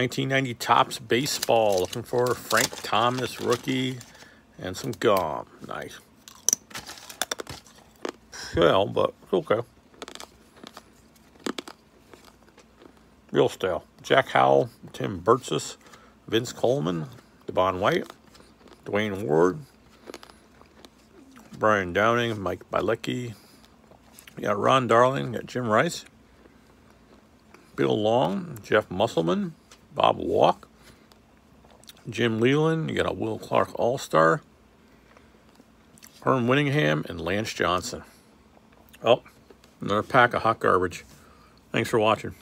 1990 Topps Baseball. Looking for Frank Thomas, rookie, and some gum. Nice. Shell, but it's okay. Real stale. Jack Howell, Tim Birtsas, Vince Coleman, Devon White, Duane Ward, Brian Downing, Mike Bielecki. You got Ron Darling, got Jim Rice, Bill Long, Jeff Musselman, Bob Walk, Jim Leyland. You got a Will Clark All-Star, Herm Winningham, and Lance Johnson. Oh, another pack of hot garbage. Thanks for watching.